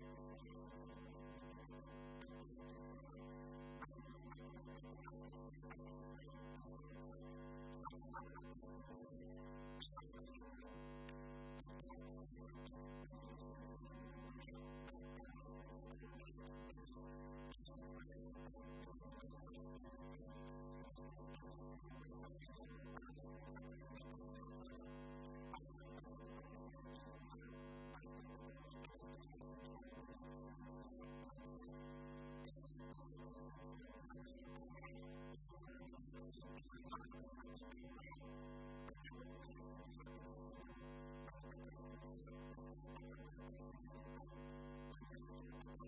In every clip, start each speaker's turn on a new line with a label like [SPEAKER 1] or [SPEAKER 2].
[SPEAKER 1] Thank you.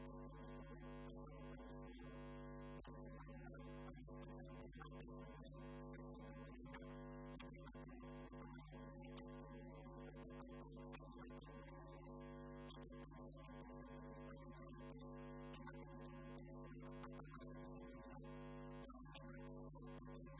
[SPEAKER 1] Ego sum qui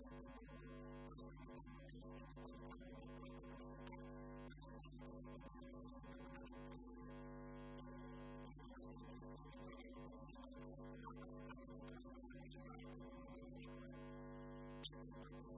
[SPEAKER 1] Christ.